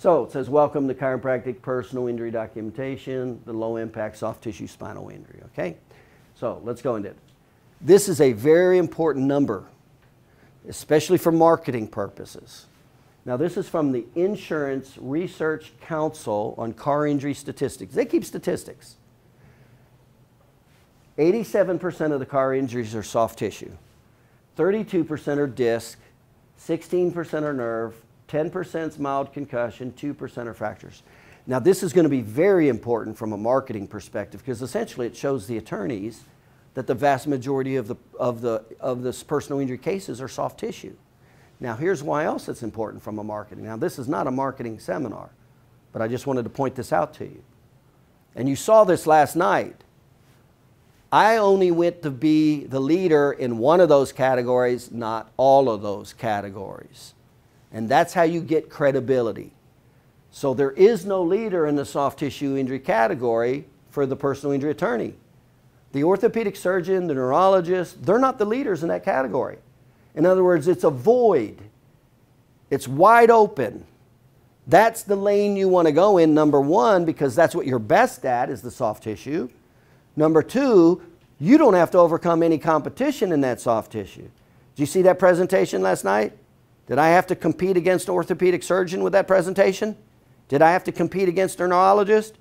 So it says, welcome to chiropractic personal injury documentation, the low impact soft tissue spinal injury, okay? So let's go into it. This is a very important number, especially for marketing purposes. Now this is from the Insurance Research Council on Car Injury Statistics. They keep statistics. 87% of the car injuries are soft tissue. 32% are disc, 16% are nerve, 10% is mild concussion, 2% are fractures. Now, this is going to be very important from a marketing perspective because essentially it shows the attorneys that the vast majority of the, of the, of this personal injury cases are soft tissue. Now, here's why else it's important from a marketing. Now, this is not a marketing seminar, but I just wanted to point this out to you. And you saw this last night. I only went to be the leader in one of those categories, not all of those categories. And that's how you get credibility. So there is no leader in the soft tissue injury category for the personal injury attorney. The orthopedic surgeon, the neurologist, they're not the leaders in that category. In other words, it's a void. It's wide open. That's the lane you want to go in, number one, because that's what you're best at is the soft tissue. Number two, you don't have to overcome any competition in that soft tissue. Did you see that presentation last night? Did I have to compete against an orthopedic surgeon with that presentation? Did I have to compete against a neurologist?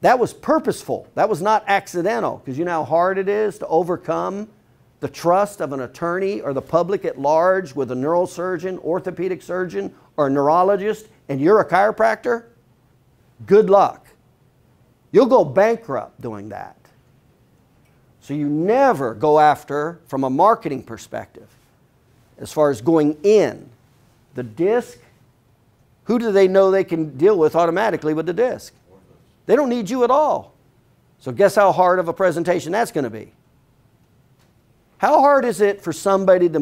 That was purposeful. That was not accidental because you know how hard it is to overcome the trust of an attorney or the public at large with a neurosurgeon, orthopedic surgeon, or a neurologist, and you're a chiropractor? Good luck. You'll go bankrupt doing that. So you never go after, from a marketing perspective, as far as going in, the disc, who do they know they can deal with automatically with the disc? They don't need you at all. So guess how hard of a presentation that's going to be? How hard is it for somebody to,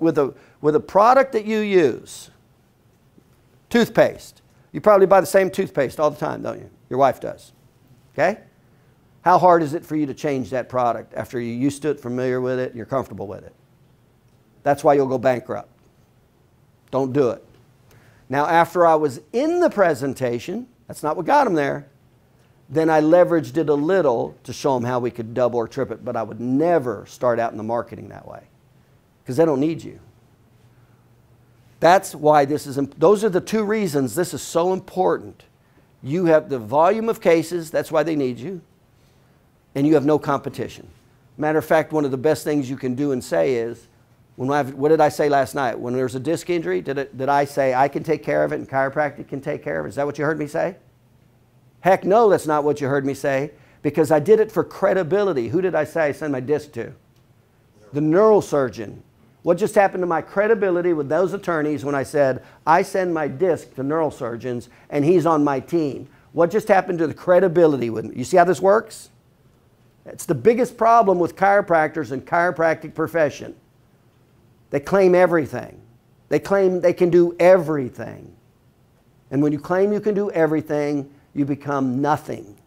with a, with a product that you use, toothpaste, you probably buy the same toothpaste all the time, don't you? Your wife does. Okay? How hard is it for you to change that product after you're used to it, familiar with it, and you're comfortable with it? That's why you'll go bankrupt. Don't do it. Now, after I was in the presentation, that's not what got them there, then I leveraged it a little to show them how we could double or trip it, but I would never start out in the marketing that way because they don't need you. That's why this is, those are the two reasons this is so important. You have the volume of cases, that's why they need you, and you have no competition. Matter of fact, one of the best things you can do and say is, when I, what did I say last night? When there's a disc injury, did, it, did I say I can take care of it and chiropractic can take care of it? Is that what you heard me say? Heck no, that's not what you heard me say because I did it for credibility. Who did I say I sent my disc to? The neurosurgeon. What just happened to my credibility with those attorneys when I said, I send my disc to neurosurgeons and he's on my team? What just happened to the credibility? With, you see how this works? It's the biggest problem with chiropractors and chiropractic profession. They claim everything. They claim they can do everything. And when you claim you can do everything, you become nothing.